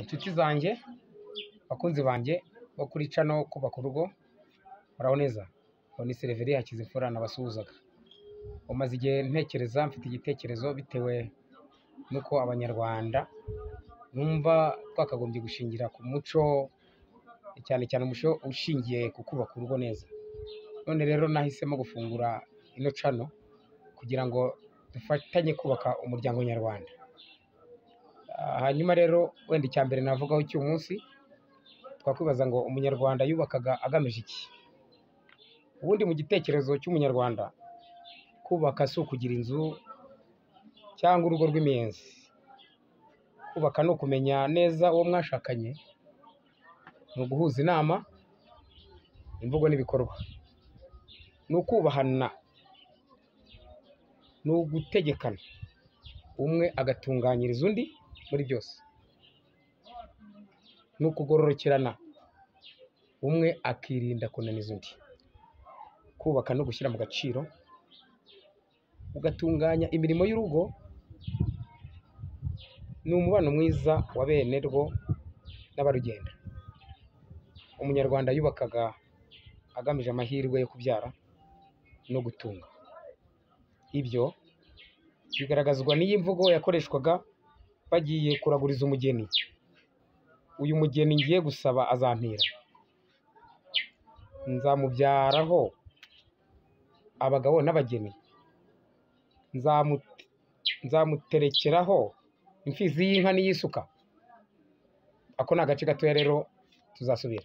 Inshuti zanjye bakunzi banjye bo kuri cano kubaka urugo muraho neza. Aho ni seriveri hakize imfura nabasuhuzaga. Umaze igihe ntekereza mfite igitekerezo bitewe n'uko abanyarwanda numva twakagombye gushingira ku muco cyane cyane umuco ushingiye ku kubaka urugo neza. None rero nahisemo gufungura ino cano kugira ngo dufatanye kubaka umuryango nyarwanda. Hanyuma rero wenda icya mbere navugaho cy'uyu munsi twakwibaza ngo umunyarwanda yubakaga agamije iki? Ubundi mu gitekerezo cy'umunyarwanda kubaka si ukugira inzu cyangwa urugo rw'imiyenzi. Kubaka ni ukumenya neza uwo mwashakanye ni uguhuza inama imvugo n'ibikorwa. Ni ukubahana ni ugutegekana. Umwe agatunganyiriza undi muri byose. Ni ukugororokerana umwe akirinda kunaniza undi. Kubaka no gushyira mu gaciro ugatunganya imirimo y'urugo ni umubano mwiza wa bene rwo n'abarugenda umunyarwanda yubakaga agamije amahirwe yo kubyara no gutunga. Ibyo bigaragazwa n'iyi mvugo yakoreshwaga bagiye kuraguriza umugeni. Uyu mugeni ngiye gusaba azampira. Nzamubyaraho abagabo n'abageni. Nzamu- nzamuterekeraho imfizi y'inka n'iy'isuka. Ako ni agace gatoya rero tuzasubira.